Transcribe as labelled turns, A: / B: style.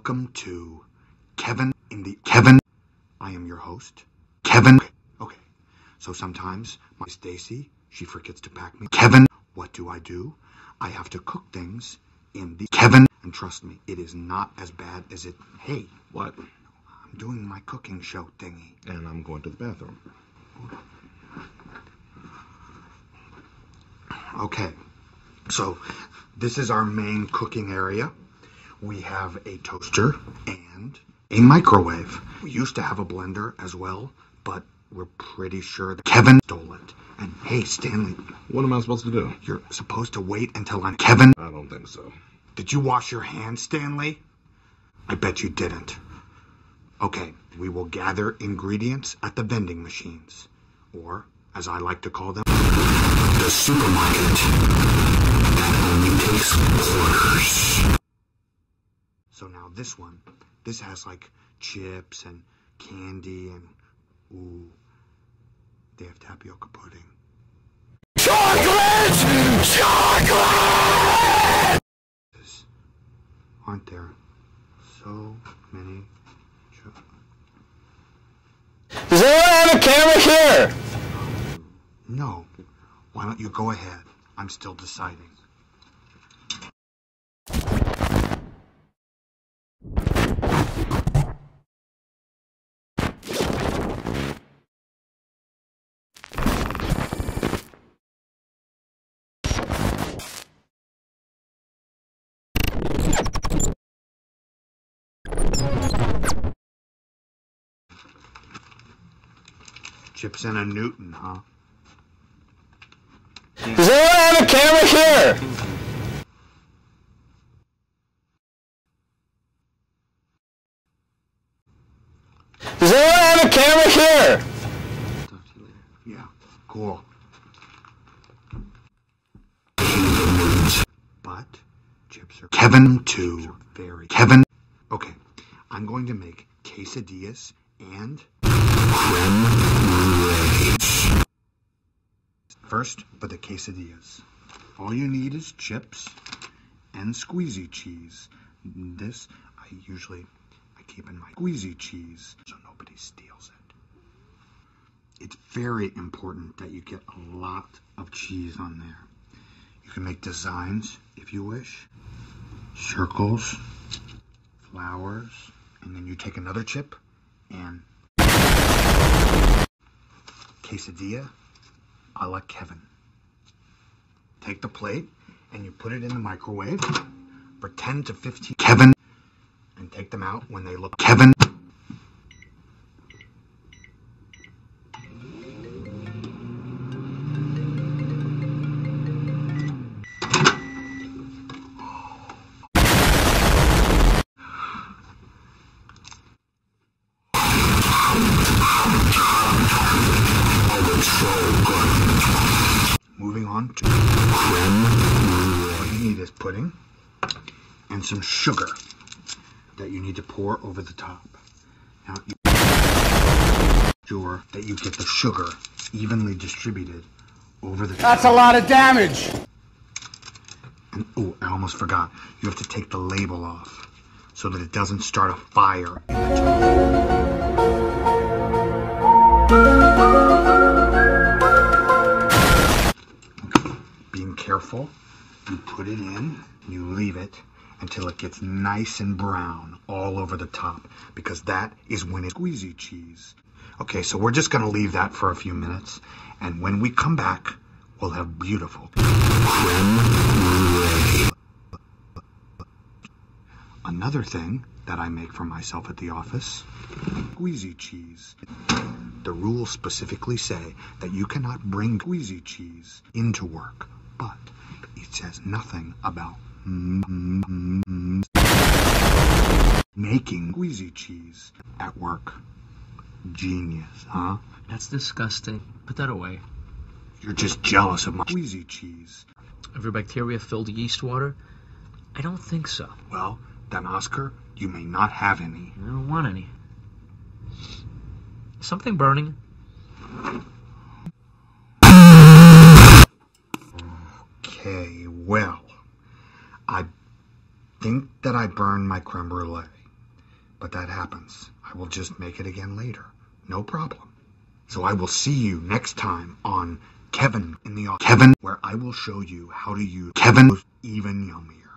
A: Welcome to Kevin in the Kevin. I am your host, Kevin. Okay, okay. So sometimes my Stacy, she forgets to pack me. Kevin, what do I do? I have to cook things in the Kevin, and trust me, it is not as bad as it. Hey,
B: What?
A: I'm doing my cooking show thingy.
B: And I'm going to the bathroom.
A: Okay, so this is our main cooking area. We have a toaster and a microwave. We used to have a blender as well, but we're pretty sure that Kevin stole it. And hey, Stanley,
B: What am I supposed to do?
A: you're supposed to wait until I'm Kevin.
B: I don't think so.
A: Did you wash your hands, Stanley? I bet you didn't. Okay, we will gather ingredients at the vending machines, or as I like to call them, the supermarket that only takes quarters. So now this one, this has like chips and candy and ooh, they have tapioca pudding. Chocolate! Chocolate! Aren't there so many?
C: Does anyone have a camera here?
A: no. Why don't you go ahead? I'm still deciding. Chips and a Newton, huh?
C: Does anyone have a camera here? Does anyone have a camera here?
A: Yeah, cool. But chips are Kevin too. Very Kevin. Okay, I'm going to make quesadillas and creme brulee. First, for the quesadillas, all you need is chips and squeezy cheese. This I usually I keep in my squeezy cheese so nobody steals it it's very important that you get a lot of cheese on there. You can make designs if you wish, circles, flowers, and then you take another chip and quesadilla a la Kevin. Take the plate and you put it in the microwave for 10 to 15 Kevin. And take them out when they look. Kevin on to creme. All you need is pudding and some sugar that you need to pour over the top. Now, you sure that you get the sugar evenly distributed over the top.
D: That's a lot of damage.
A: And oh, I almost forgot. You have to take the label off so that it doesn't start a fire. Careful, you put it in, you leave it until it gets nice and brown all over the top because that is when it's squeezy cheese. Okay, so we're just going to leave that for a few minutes and when we come back, we'll have beautiful. Another thing that I make for myself at the office, squeezy cheese. The rules specifically say that you cannot bring squeezy cheese into work, but it says nothing about making squeezy cheese at work. Genius, huh?
E: That's disgusting. Put that away.
A: You're just jealous of my squeezy cheese.
E: Ever bacteria filled yeast water? I don't think so.
A: Well, then, Oscar, you may not have any.
E: I don't want any. Something burning.
A: Okay, well, I think that I burned my creme brulee. but that happens. I will just make it again later. No problem. So I will see you next time on Kevin in the. Kevin, where I will show you how to use Kevin even yummier.